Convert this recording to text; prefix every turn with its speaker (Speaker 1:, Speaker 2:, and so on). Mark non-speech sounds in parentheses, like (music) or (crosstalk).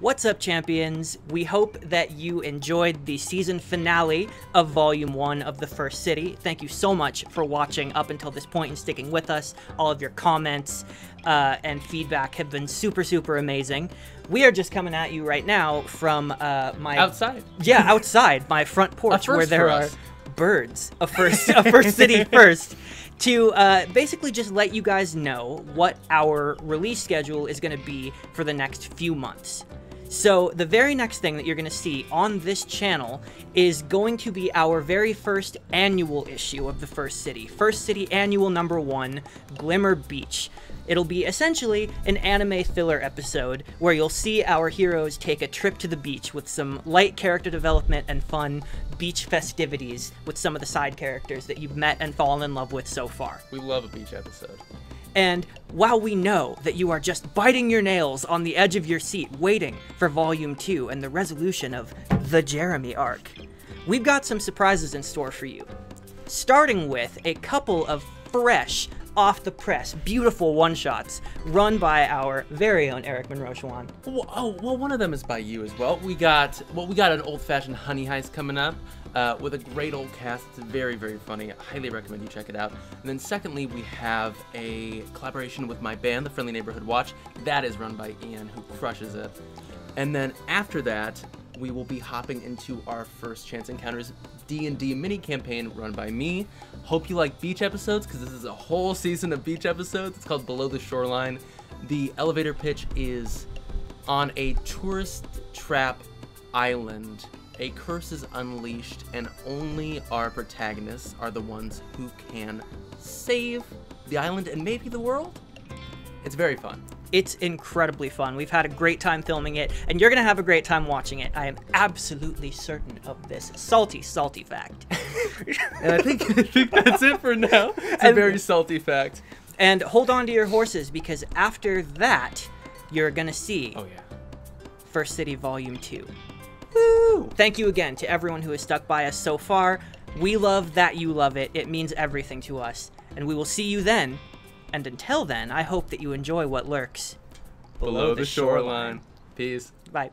Speaker 1: What's up, champions? We hope that you enjoyed the season finale of Volume 1 of The First City. Thank you so much for watching up until this point and sticking with us. All of your comments uh, and feedback have been super, super amazing. We are just coming at you right now from uh, my
Speaker 2: Outside.
Speaker 1: Yeah, outside my front porch where there are
Speaker 2: us.
Speaker 1: birds. A (laughs) first, a first city first. To uh, basically just let you guys know what our release schedule is going to be for the next few months. So, the very next thing that you're going to see on this channel is going to be our very first annual issue of the First City. First City Annual Number 1, Glimmer Beach. It'll be essentially an anime filler episode where you'll see our heroes take a trip to the beach with some light character development and fun beach festivities with some of the side characters that you've met and fallen in love with so far.
Speaker 2: We love a beach episode.
Speaker 1: And while we know that you are just biting your nails on the edge of your seat waiting for Volume 2 and the resolution of the Jeremy arc, we've got some surprises in store for you. Starting with a couple of fresh, off the press, beautiful one shots run by our very own Eric Monroe Schwan.
Speaker 2: Well, oh, well, one of them is by you as well. We got well, we got an old-fashioned honey heist coming up uh, with a great old cast. It's very, very funny. I highly recommend you check it out. And then secondly, we have a collaboration with my band, the Friendly Neighborhood Watch. That is run by Ian, who crushes it. And then after that, we will be hopping into our first Chance Encounters D&D mini campaign run by me. Hope you like beach episodes because this is a whole season of beach episodes. It's called Below the Shoreline. The elevator pitch is on a tourist trap island. A curse is unleashed and only our protagonists are the ones who can save the island and maybe the world. It's very fun.
Speaker 1: It's incredibly fun. We've had a great time filming it, and you're going to have a great time watching it. I am absolutely certain of this salty, salty fact. (laughs)
Speaker 2: And I think, I think that's it for now. It's a very salty fact.
Speaker 1: and hold on to your horses because after that, you're going to see
Speaker 2: Oh yeah.
Speaker 1: First City Volume 2. Woo! Thank you again to everyone who has stuck by us so far. We love that you love it. It means everything to us. And we will see you then. And until then, I hope that you enjoy what lurks
Speaker 2: Below the shoreline. Peace.
Speaker 1: Bye.